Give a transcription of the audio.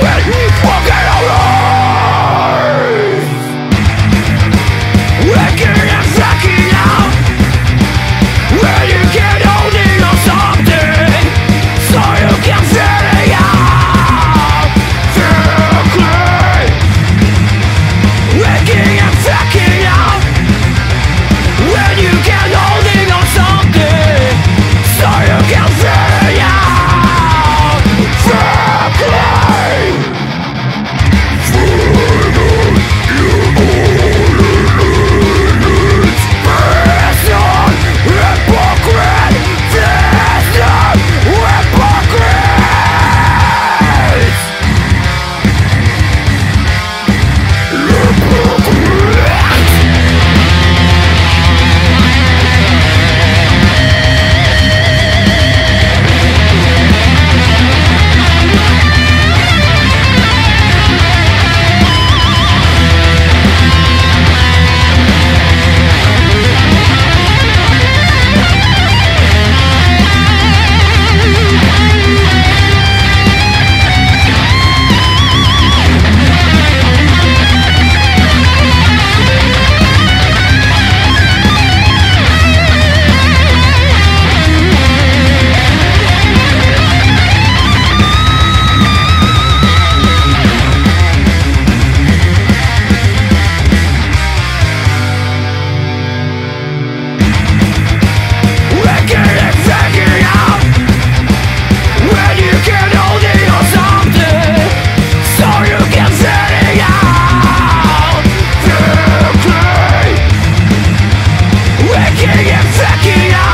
Quit yeah, fucking